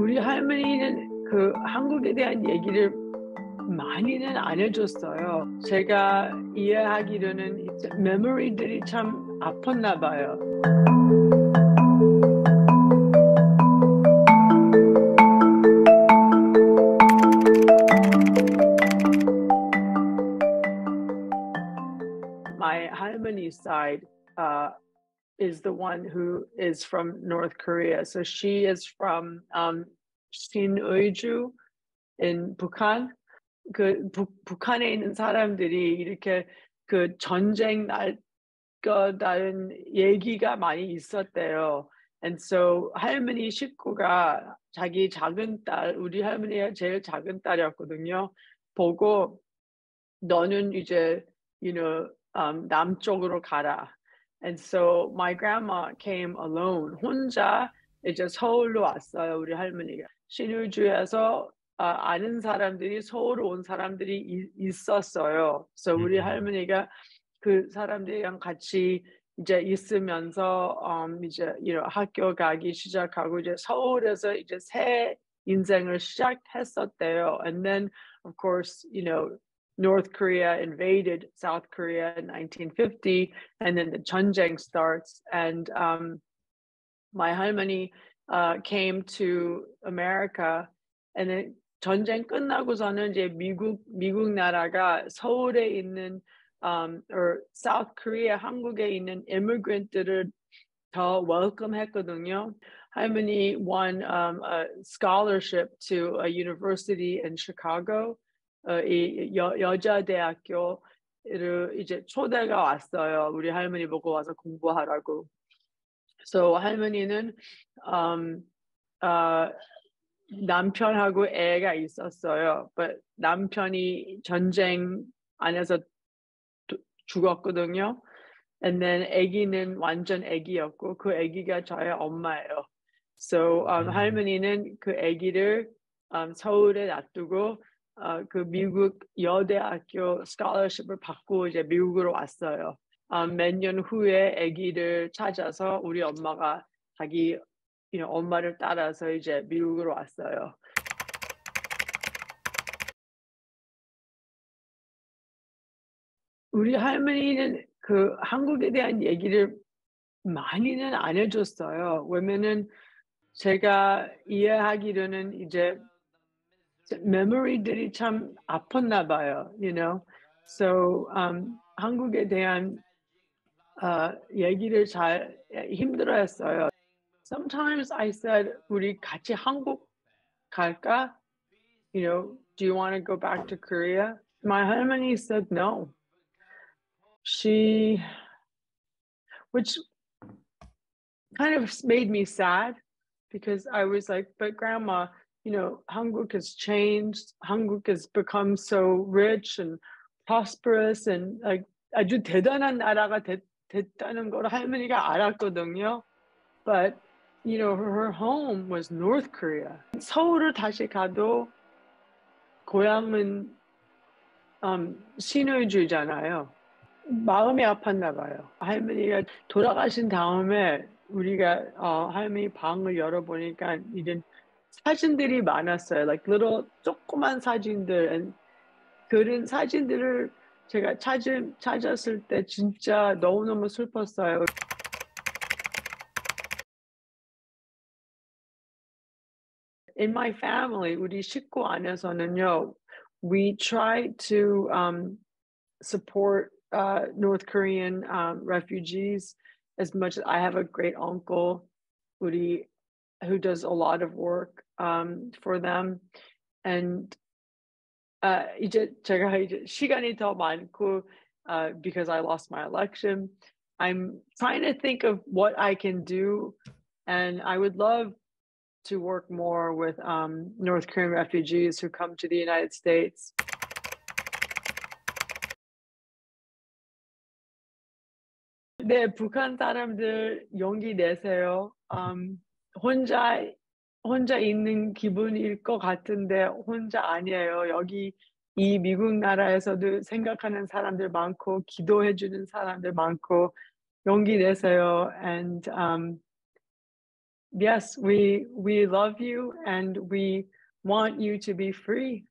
우리 할머니는 그 한국에 대한 얘기를 많이는 안 해줬어요. 제가 이해하기로는 메모리들이 참 아팠나 봐요. My 할머니 uh, is the one who is from North Korea. So she is from um, Shineuju in Bukhan. 그 부, 북한에 있는 사람들이 이렇게 그 전쟁 날 거다는 얘기가 많이 있었대요. And so 할머니 식구가 자기 작은 딸, 우리 할머니가 제일 작은 딸이었거든요. 보고 너는 이제 you know um, 남쪽으로 가라. And so my grandma came alone. 혼자 이제 서울로 왔어요. 우리 할머니가 신의주에서 아, 아는 사람들이 서울 온 사람들이 이, 있었어요. 그래서 우리 음. 할머니가 그 사람들이랑 같이 이제 있으면서 um, 이제 know, 학교 가기 시작하고 이제 서울에서 이제 새 인생을 시작했었대요. And then of course, you know, North Korea invaded South Korea in 1950, and then the 전쟁 starts. And um, my 할머니 uh, came to America, and then 전쟁 끝나고서는 이제 미국 미국 나라가 서울에 있는 um, or South Korea 한국에 있는 immigrant들을 더 welcome 했거든요. 할머니 won um, a scholarship to a university in Chicago. 어, 이 여, 여자 대학교를 이제 초대가 왔어요. 우리 할머니 보고 와서 공부하라고. So 할머니는 um, 어, 남편하고 애가 있었어요. But 남편이 전쟁 안에서 도- 죽었거든요. And then 아기는 완전 아기였고 그 아기가 저의 엄마예요. So um, 음. 할머니는 그 아기를 um, 서울에 놔두고 어, 그 미국 여대학교 스칼러십을 받고 이제 미국으로 왔어요. 몇년 후에 아기를 찾아서 우리 엄마가 자기 you know, 엄마를 따라서 이제 미국으로 왔어요. 우리 할머니는 그 한국에 대한 얘기를 많이는 안 해줬어요. 왜냐면은 제가 이해하기로는 이제 메모리들이 참 아팠나 봐요, you know. So um, 한국에 대한 어, 얘기를 잘 힘들어했어요. Sometimes I said, 우리 같이 한국 갈까? You know, do you want to go back to Korea? My 할머니 said no. She, which kind of made me sad because I was like, but grandma, you know, 한국 has changed. 한국 has become so rich and prosperous and like 아주 대단한 나라가 됐, 됐다는 걸 할머니가 알았거든요. But you know, her home was North Korea. 서울을 다시 가도 고향은 um, 신의주잖아요. 마음이 아팠나 봐요. 할머니가 돌아가신 다음에 우리가 어, 할머니 방을 열어보니까 이런 사진들이 많았어요. Like little 조그만 사진들. And 그런 사진들을 제가 찾, 찾았을 때 진짜 너무너무 슬펐어요. In my family, 우리 식구 안에서는요, we try to um, support uh, North Korean um, refugees as much as I have a great uncle 우리, who does a lot of work um, for them. And uh, 이제 제가 이제 시간이 더 많고 uh, because I lost my election, I'm trying to think of what I can do. And I would love to work more with um, North Korean refugees who come to the United States. 네, 북한 사람들 용기 내세요. 음, 혼자 혼자 있는 기분일 것 같은데 혼자 아니에요. 여기 이 미국 나라에서도 생각하는 사람들 많고 기도해 주는 사람들 많고 용기 내세요. And um, yes, we we love you and we want you to be free.